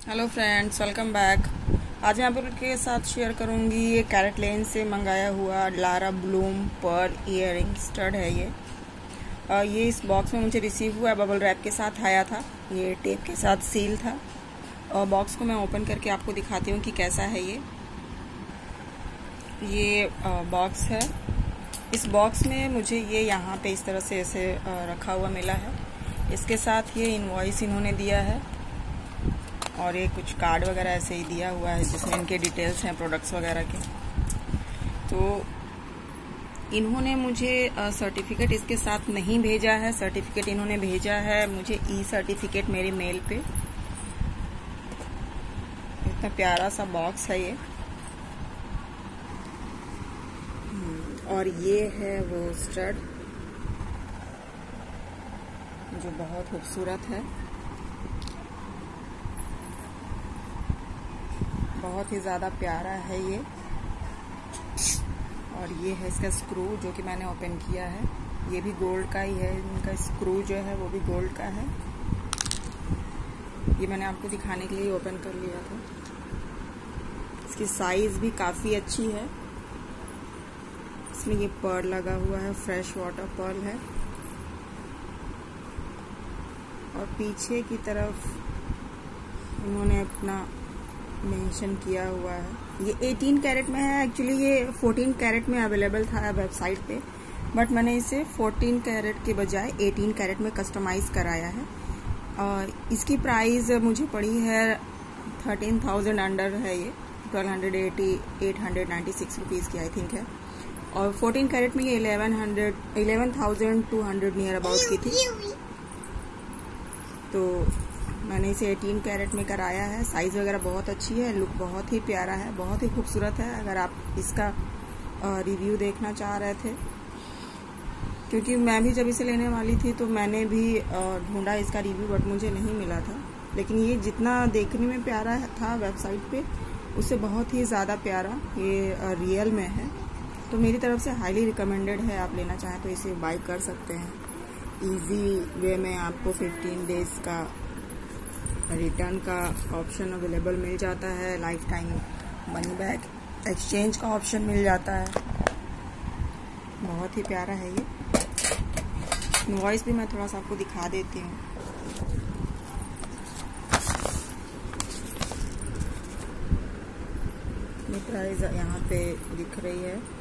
Hello friends welcome back आज मैं आप के साथ शेयर करूँगी ये कैरेट लेन से मंगाया हुआ लारा ब्लूम पर इयर स्टड है ये। आ, ये इस बॉक्स में मुझे रिसीव हुआ बबल रैप के साथ आया था। ये टेप के साथ सील था। और बॉक्स को मैं ओपन करके आपको दिखाती हूँ कि कैसा है ये। ये बॉक्स है। इस बॉक्स में मुझे ये यहाँ पे इस तरह से ऐसे रखा हुआ मिला है। इसके साथ ये इनवॉइस इन्होंने दिया है। और ये कुछ कार्ड वगैरह ऐसे ही दिया हुआ है जिसमें इनके डिटेल्स हैं प्रोडक्ट्स वगैरह के। तो इन्होंने मुझे सर्टिफिकेट इसके साथ नहीं भेजा है। सर्टिफिकेट इन्होंने भेजा है मुझे ई सर्टिफिकेट मेरे मेल पे। इतना प्यारा सा बॉक्स है ये। हम्म, और ये है वो स्टड जो बहुत खूबसूरत है। बहुत ही ज़्यादा प्यारा है ये। और ये है इसका स्क्रू जो कि मैंने ओपन किया है। ये भी गोल्ड का ही है। इनका स्क्रू जो है वो भी गोल्ड का है। ये मैंने आपको दिखाने के लिए ओपन कर लिया था। इसकी साइज़ भी काफ़ी अच्छी है। इसमें ये पर्ल लगा हुआ है। फ्रेश वाटर पर्ल है। और पीछे की तरफ़ उन्होंने अपना मेंशन किया हुआ है। ये 18 कैरेट में है। एक्चुअली ये 14 कैरेट में अवेलेबल था वेबसाइट पे। बट मैंने इसे 14 कैरेट के बजाय 18 कैरेट में कस्टमाइज कराया है। और इसकी प्राइस मुझे पड़ी है 13,000 अंडर है ये। 1280 896 रुपीज़ की आई थिंक है। और 14 कैरेट में ये 1100 11,200 नियर अबाउट की थी। तो मैंने इसे 18 कैरेट में कराया है। साइज़ वगैरह बहुत अच्छी है, लुक बहुत ही प्यारा है, बहुत ही खूबसूरत है। अगर आप इसका रिव्यू देखना चाह रहे थे। क्योंकि मैं भी जब इसे लेने वाली थी तो मैंने भी ढूंढा इसका रिव्यू, बट मुझे नहीं मिला था। लेकिन ये जितना देखने में प्यारा था वेबसाइट पे, उससे बहुत ही ज़्यादा प्यारा ये रियल में है। तो मेरी तरफ़ से हाईली रिकमेंडेड है, आप लेना चाहें तो इसे बाई कर सकते हैं। इजी वे में आपको 15 डेज़ का रिटर्न का ऑप्शन अवेलेबल मिल जाता है life time money back exchange का ऑप्शन मिल जाता है। बहुत ही प्यारा है ये। वॉइस भी मैं थोड़ा सा आपको दिखा देती हूँ। प्राइस यहाँ पे दिख रही है।